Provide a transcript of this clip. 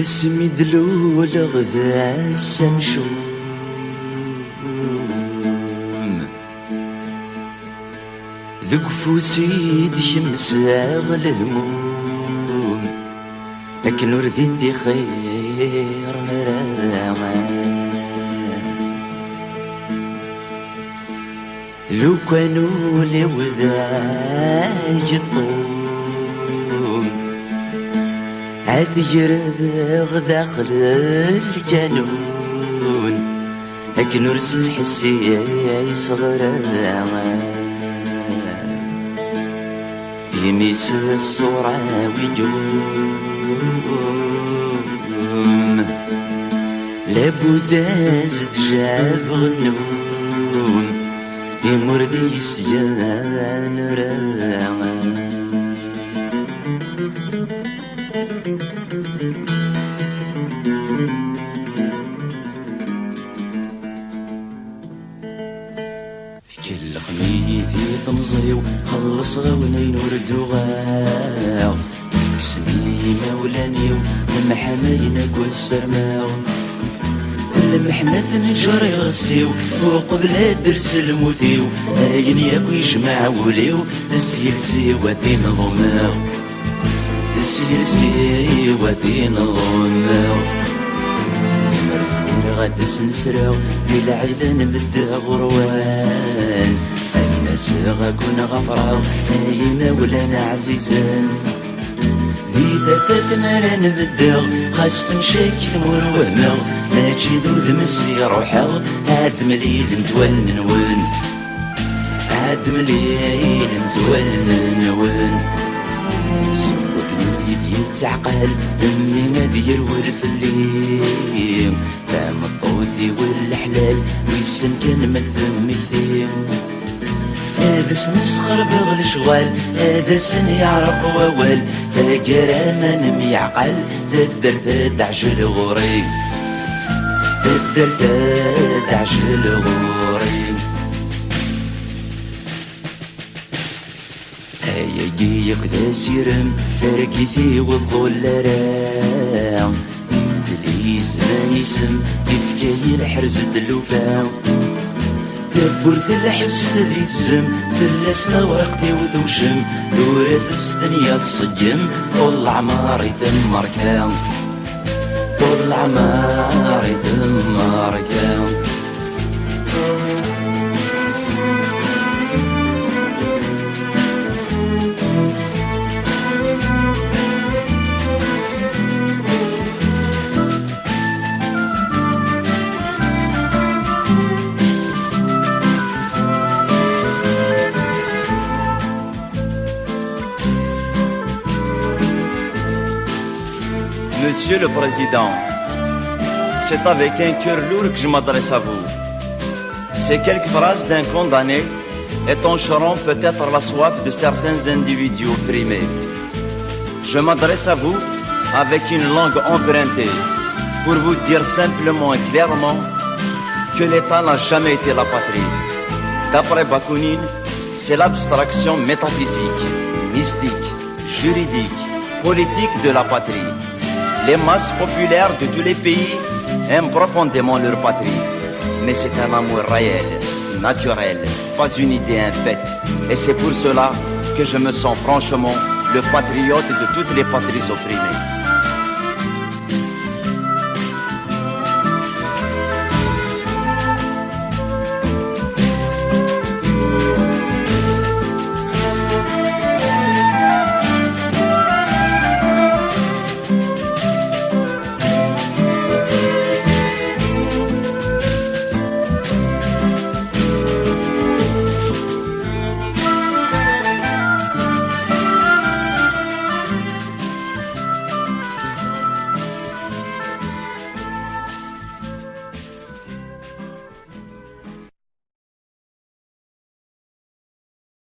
اسمي دلول غذا السمشوم. ذق فوسي شمس اغلى الموم لكن ورثيتي خير مرامان لو كانوا لي وذاك الطوم عاد يرغ داخل الجنون لكن ورثت حسي صغر يميس الصورة ويجوم لابد زد جاب غنون يمر ذي السجان تمزيو خلص غونين وردو غاو كسمي مولانيو المحامينا كل سرماو. المحنة نجري غسيو وقبل درس الموتيو. هاين ياكو يجمع وليو تسهيل سيواتين ضماو تسهيل سيواتين ضماو مرزقين غاد سنسراو في العيدان بدا غروان. الناس غاكون غفراو هاينا ولانا عزيزان في ثلاثة راه نبداو خاص تمشيك مروماو ماشي ذو مسي روحاو عاد مليل نتوان نون عاد مليل سوق نودي يتعقل دمي ما ديرول في الليل فهم الطوثي والحلال ويسن كان من ثم كثير هذا سنسخر بغل شغال هذا سن يعرق ووال. فاقر من ميعقل تدر تدعجل غوري. تدر تدعجل غوري. هيا جيك ذا سيرم تركيثي والظلرام دليز ما يسم يفكي الحرز دلوفاو تبرث الحبس ذي الزم ثلثنا ورقتي وتوشم دورة السدنيا تصجم طول عماري تمر كان طول عماري Monsieur le Président, c'est avec un cœur lourd que je m'adresse à vous. Ces quelques phrases d'un condamné étancheront peut-être la soif de certains individus opprimés. Je m'adresse à vous avec une langue empruntée pour vous dire simplement et clairement que l'État n'a jamais été la patrie. D'après Bakounine, c'est l'abstraction métaphysique, mystique, juridique, politique de la patrie. Les masses populaires de tous les pays aiment profondément leur patrie. Mais c'est un amour réel, naturel, pas une idée infaite. Et c'est pour cela que je me sens franchement le patriote de toutes les patries opprimées.